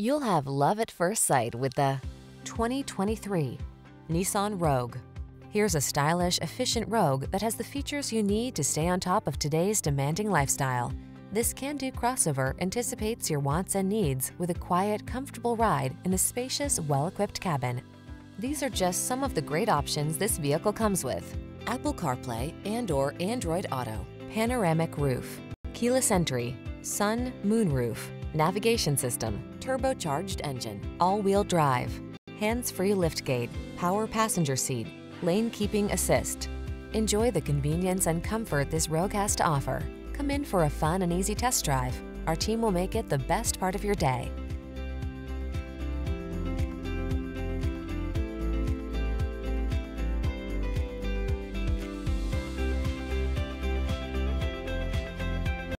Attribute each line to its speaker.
Speaker 1: You'll have love at first sight with the 2023 Nissan Rogue. Here's a stylish, efficient Rogue that has the features you need to stay on top of today's demanding lifestyle. This can-do crossover anticipates your wants and needs with a quiet, comfortable ride in a spacious, well-equipped cabin. These are just some of the great options this vehicle comes with. Apple CarPlay and or Android Auto, panoramic roof, keyless entry, sun, moonroof, navigation system, turbocharged engine, all-wheel drive, hands-free liftgate, power passenger seat, lane keeping assist. Enjoy the convenience and comfort this Rogue has to offer. Come in for a fun and easy test drive. Our team will make it the best part of your day.